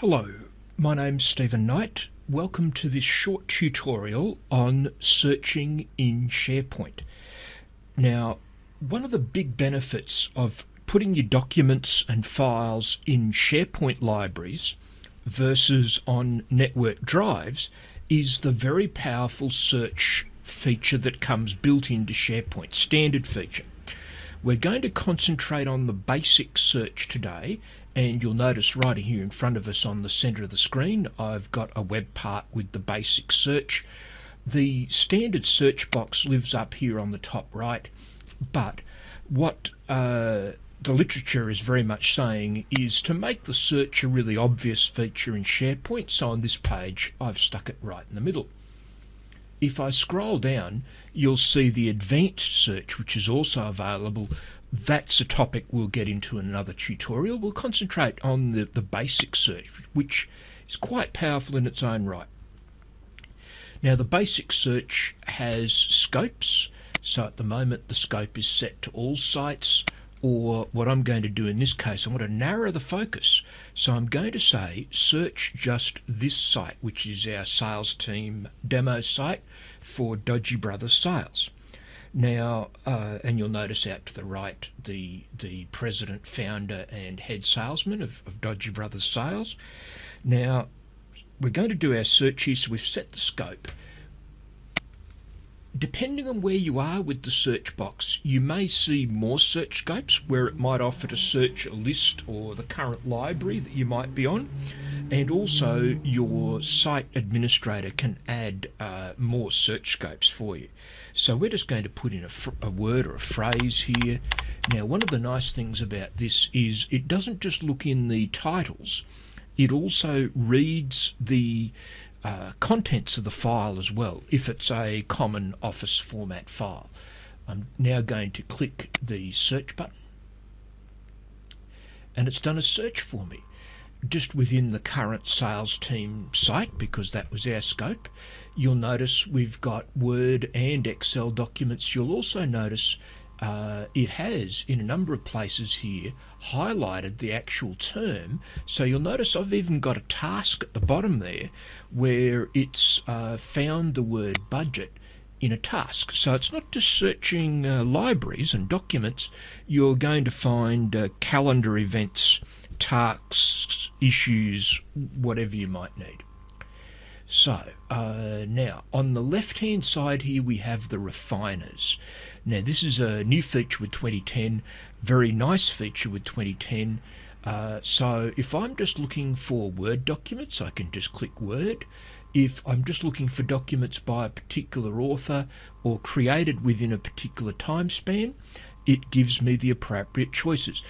Hello, my name's Steven Knight. Welcome to this short tutorial on searching in SharePoint. Now, one of the big benefits of putting your documents and files in SharePoint libraries versus on network drives is the very powerful search feature that comes built into SharePoint, standard feature. We're going to concentrate on the basic search today and you'll notice right here in front of us on the center of the screen I've got a web part with the basic search. The standard search box lives up here on the top right but what uh, the literature is very much saying is to make the search a really obvious feature in SharePoint so on this page I've stuck it right in the middle. If I scroll down you'll see the advanced search which is also available that's a topic we'll get into in another tutorial. We'll concentrate on the, the basic search, which is quite powerful in its own right. Now, the basic search has scopes. So at the moment, the scope is set to all sites, or what I'm going to do in this case, I'm going to narrow the focus. So I'm going to say search just this site, which is our sales team demo site for Dodgy Brothers Sales. Now, uh, and you'll notice out to the right the the president, founder, and head salesman of, of Dodgy Brothers Sales. Now, we're going to do our searches. we've set the scope. Depending on where you are with the search box, you may see more search scopes where it might offer to search a list or the current library that you might be on. And also, your site administrator can add uh, more search scopes for you. So we're just going to put in a, a, word or a phrase here. Now, one of the nice things about this is it doesn't just look in the titles, it also reads the uh, contents of the file as well, if it's a common Office format file. I'm now going to click the search button and it's done a search for me just within the current sales team site because that was our scope. You'll notice we've got Word and Excel documents. You'll also notice uh, it has in a number of places here highlighted the actual term. So you'll notice I've even got a task at the bottom there where it's uh, found the word budget in a task. So it's not just searching uh, libraries and documents, you're going to find uh, calendar events tasks, issues, whatever you might need. So, uh, now on the left hand side here we have the refiners. Now, this is a new feature with 2010, very nice feature with 2010. Uh, so, if I'm just looking for Word documents, I can just click Word. If I'm just looking for documents by a particular author or created within a particular time span, it gives me the appropriate choices.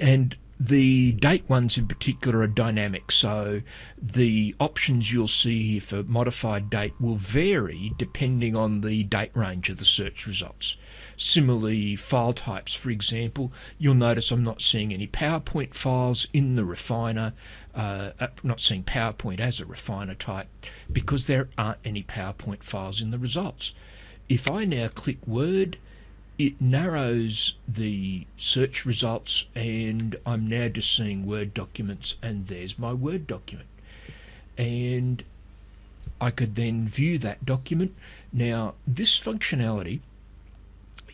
And the date ones in particular are dynamic, so the options you'll see here for modified date will vary depending on the date range of the search results. Similarly, file types, for example, you'll notice I'm not seeing any PowerPoint files in the refiner, uh, uh not seeing PowerPoint as a refiner type because there aren't any PowerPoint files in the results. If I now click Word, it narrows the search results and I'm now just seeing Word documents and there's my Word document. And I could then view that document. Now, this functionality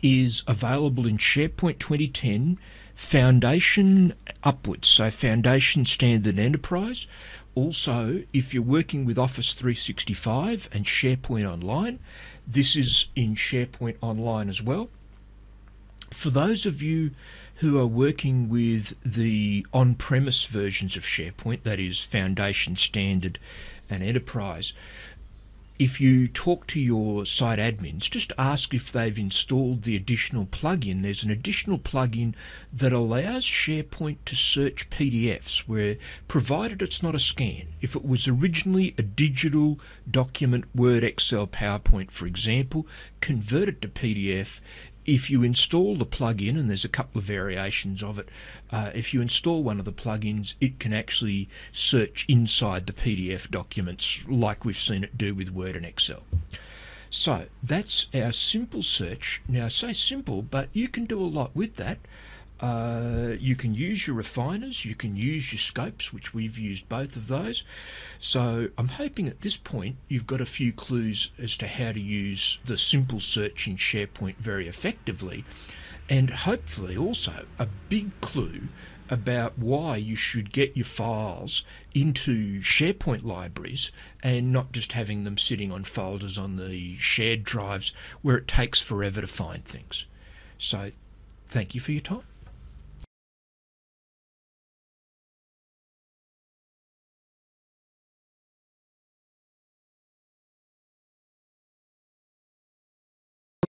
is available in SharePoint 2010 Foundation upwards, so Foundation Standard Enterprise. Also, if you're working with Office 365 and SharePoint Online, this is in SharePoint Online as well for those of you who are working with the on premise versions of SharePoint, that is Foundation Standard and Enterprise, if you talk to your site admins, just ask if they've installed the additional plugin. There's an additional plugin that allows SharePoint to search PDFs, where provided it's not a scan, if it was originally a digital document, Word, Excel, PowerPoint, for example, convert it to PDF, if you install the plugin, and there's a couple of variations of it, uh, if you install one of the plugins, it can actually search inside the PDF documents like we've seen it do with Word and Excel. So that's our simple search. Now, I say simple, but you can do a lot with that. Uh, you can use your refiners, you can use your scopes, which we've used both of those. So I'm hoping at this point you've got a few clues as to how to use the simple search in SharePoint very effectively, and hopefully also a big clue about why you should get your files into SharePoint libraries and not just having them sitting on folders on the shared drives where it takes forever to find things. So thank you for your time.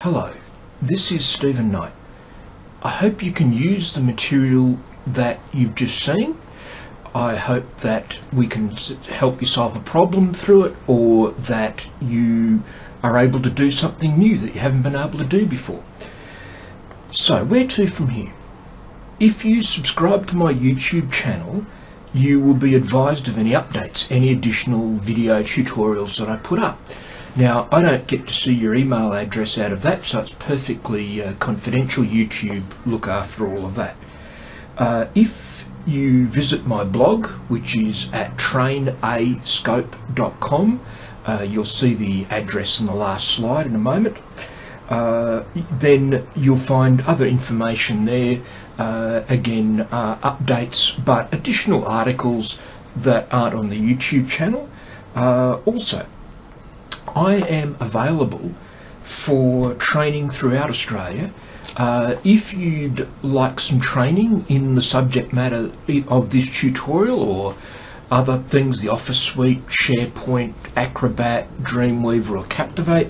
Hello, this is Steven Knight. I hope you can use the material that you've just seen. I hope that we can help you solve a problem through it or that you are able to do something new that you haven't been able to do before. So, where to from here? If you subscribe to my YouTube channel, you will be advised of any updates, any additional video tutorials that I put up. Now, I don't get to see your email address out of that, so it's perfectly uh, confidential. YouTube look after all of that. Uh, if you visit my blog, which is at trainascope.com, uh, you'll see the address in the last slide in a moment. Uh, then you'll find other information there. Uh, again, uh, updates, but additional articles that aren't on the YouTube channel. also, I am available for training throughout Australia. Uh, if you'd like some training in the subject matter of this tutorial or other things, the Office Suite, SharePoint, Acrobat, Dreamweaver or Captivate,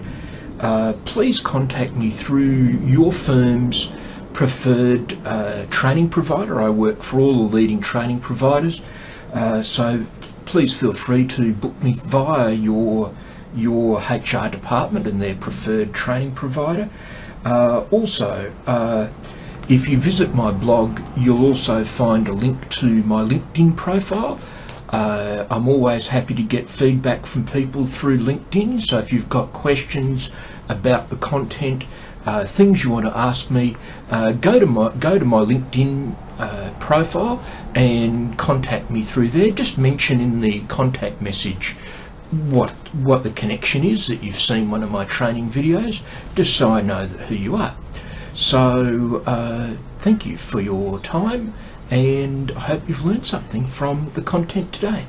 uh, please contact me through your firm's preferred uh, training provider. I work for all the leading training providers, uh, so please feel free to book me via your your HR department and their preferred training provider. Uh, also, uh, if you visit my blog, you'll also find a link to my LinkedIn profile. Uh, I'm always happy to get feedback from people through LinkedIn, so if you've got questions about the content, uh, things you want to ask me, uh, go to my go to my LinkedIn uh, profile and contact me through there. Just mention in the contact message what what the connection is that you've seen one of my training videos, just so I know who you are. So uh, thank you for your time, and I hope you've learned something from the content today.